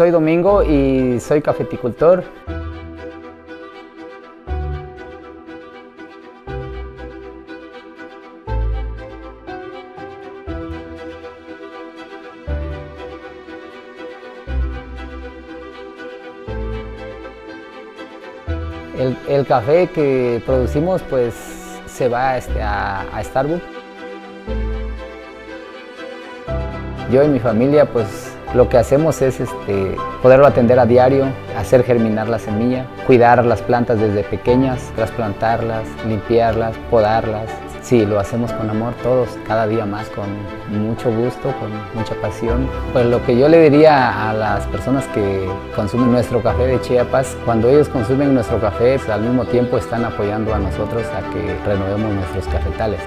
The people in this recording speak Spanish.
Soy Domingo y soy cafeticultor. El, café que producimos pues se va este, a, a Starbucks. Yo y mi familia pues lo que hacemos es este, poderlo atender a diario, hacer germinar la semilla, cuidar las plantas desde pequeñas, trasplantarlas, limpiarlas, podarlas. Sí, lo hacemos con amor todos, cada día más, con mucho gusto, con mucha pasión. Pues lo que yo le diría a las personas que consumen nuestro café de Chiapas, cuando ellos consumen nuestro café, pues, al mismo tiempo están apoyando a nosotros a que renovemos nuestros cafetales.